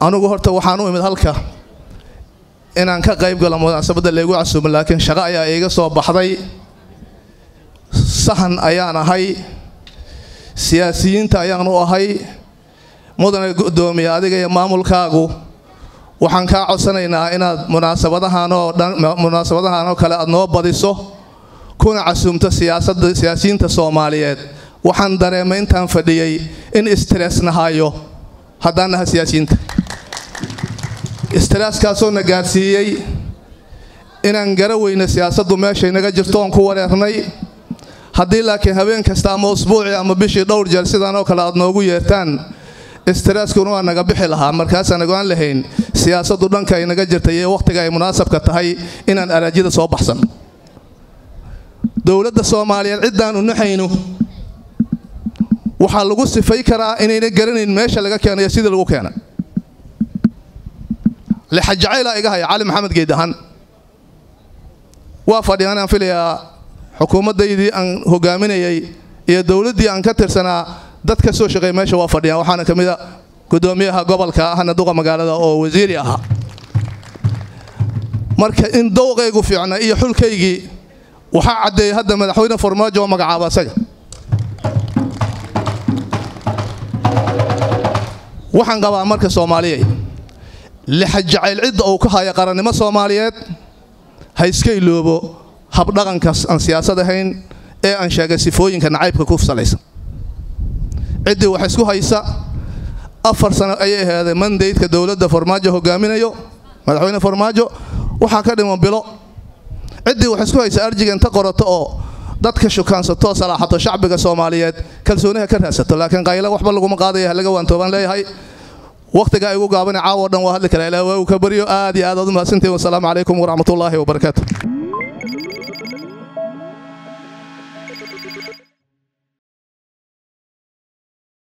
anugu horta waxaan u imid halka inaan ka qayb galo munaasabadda laygu casuumo laakiin shaqo ayaa iiga soo baxday. Sahan ayaan ahay siyaasiyiinta ayaan u ahay mudane guddoomiye adiga iyo maamulkaagu. Waxaan kaa codsanaynaa inaad munaasabadahan oo dhan munaasabadahan oo kale aad noo badiso kuna casuumto siyaasadda siyaasiyiinta soomaaliyeed waxaan dareemay intaan fadhiyey in stress nahayo haddaan naha siyaasiyiinta. Stresskaasoo na gaadhsiiyey inaan gara weyna siyaasaddu meeshay naga jirto oon ku wareernay. Haddii laakiin habeen kasta ama usbuucii ama bishii dhowr jeer sidaan oo kale aad noogu yeertaan streskuna waa naga bixi lahaa. Markaasaan ogaan lahayn siyaasaddu dhanka ay naga jirtay iyo wakhtiga ay munaasabka tahay inaan araajyada soo baxsan. Dowladda soomaaliyeed ciddaanu naxayno waxaa lagu sifay karaa inayna garanayn meesha laga keenayo sidii lagu keena lixajacayla iga haya cali maxamed geedahan waa fadhiyaan aan filayaa xukuumaddaydii aan hogaaminayay iyo dowladdii aan ka tirsanaa dad ka soo shaqeey meesha waa fadhiyaan. Waxaana ka mid a guddoomiyaha gobolka ahna duqa magaalada oo wasiiri ahaa marka in dowqaygu fiicna iyo xulkaygii waxaa caddeeyey hadda madaxweyne farmaajo oo magacaaba asaga waxaan qabaa marka soomaaliya lixa jacayl cidda uu ka haya qarannimo soomaaliyeed ha iska iloobo habdhaqankaas aan siyaasad ahayn ee aan sheegay sifooyinka nacaybka ku salaysan ciddii wax isku haysa afar sano ayay aheeday mandaydka dowladda farmaajo hogaaminayo madaxweyne farmaajo waxaa ka dhiman bilo. Ciddii wax isku haysa arjiga inta qorato oo dadka shukaansato salaaxato shacbiga soomaaliyeed kalsooniha ka raadsato laakiin qaylo waxba laguma qaadaya halaga waantoobaan leeyahay. Wakhtiga igu gaabana caawo dhan waa hadli karaa ilaa waagu ka baryo aad iyo aad aad u mahadsantihin wasalaamu calaykum waraxmatullaahi wabarakaatu